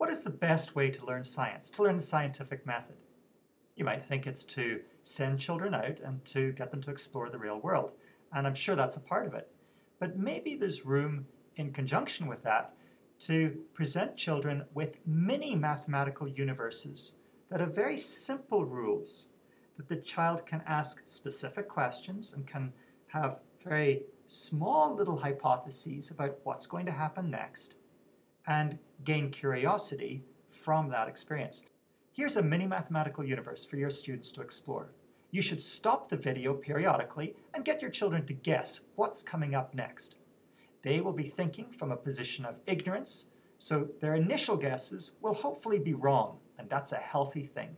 what is the best way to learn science, to learn the scientific method? You might think it's to send children out and to get them to explore the real world, and I'm sure that's a part of it. But maybe there's room in conjunction with that to present children with mini mathematical universes that have very simple rules that the child can ask specific questions and can have very small little hypotheses about what's going to happen next and gain curiosity from that experience. Here's a mini mathematical universe for your students to explore. You should stop the video periodically and get your children to guess what's coming up next. They will be thinking from a position of ignorance, so their initial guesses will hopefully be wrong, and that's a healthy thing.